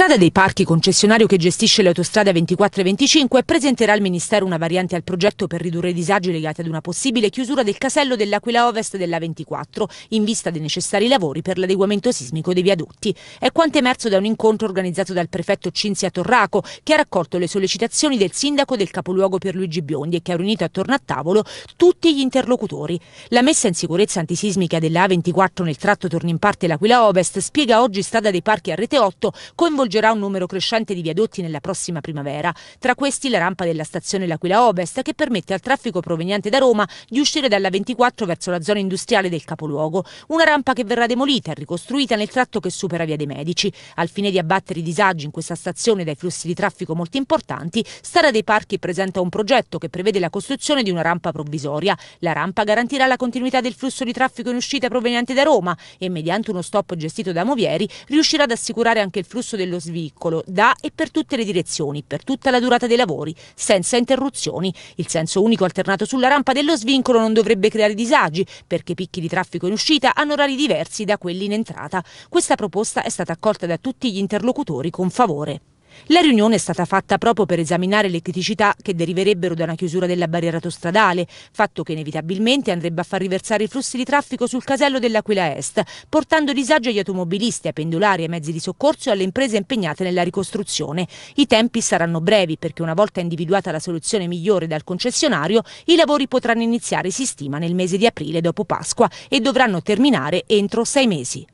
Strada dei Parchi, concessionario che gestisce le autostrade 24 e 25, presenterà al Ministero una variante al progetto per ridurre i disagi legati ad una possibile chiusura del casello dell'Aquila Ovest della 24, in vista dei necessari lavori per l'adeguamento sismico dei viadotti. È quanto emerso da un incontro organizzato dal prefetto Cinzia Torraco, che ha raccolto le sollecitazioni del sindaco del capoluogo per Luigi Biondi e che ha riunito attorno a tavolo tutti gli interlocutori. La messa in sicurezza antisismica della A24 nel tratto torna in parte l'Aquila Ovest spiega oggi Strada dei Parchi a Rete 8 coinvolgendo coinvolgerà un numero crescente di viadotti nella prossima primavera. Tra questi la rampa della stazione L'Aquila Ovest che permette al traffico proveniente da Roma di uscire dalla 24 verso la zona industriale del capoluogo. Una rampa che verrà demolita e ricostruita nel tratto che supera Via dei Medici. Al fine di abbattere i disagi in questa stazione dai flussi di traffico molto importanti, Strada dei Parchi presenta un progetto che prevede la costruzione di una rampa provvisoria. La rampa garantirà la continuità del flusso di traffico in uscita proveniente da Roma e mediante uno stop gestito da Movieri riuscirà ad assicurare anche il flusso del dello svincolo da e per tutte le direzioni, per tutta la durata dei lavori, senza interruzioni. Il senso unico alternato sulla rampa dello svincolo non dovrebbe creare disagi, perché i picchi di traffico in uscita hanno orari diversi da quelli in entrata. Questa proposta è stata accolta da tutti gli interlocutori con favore. La riunione è stata fatta proprio per esaminare le criticità che deriverebbero da una chiusura della barriera autostradale, fatto che inevitabilmente andrebbe a far riversare i flussi di traffico sul casello dell'Aquila Est, portando disagio agli automobilisti, ai pendolari, ai mezzi di soccorso e alle imprese impegnate nella ricostruzione. I tempi saranno brevi perché una volta individuata la soluzione migliore dal concessionario, i lavori potranno iniziare, si stima, nel mese di aprile dopo Pasqua e dovranno terminare entro sei mesi.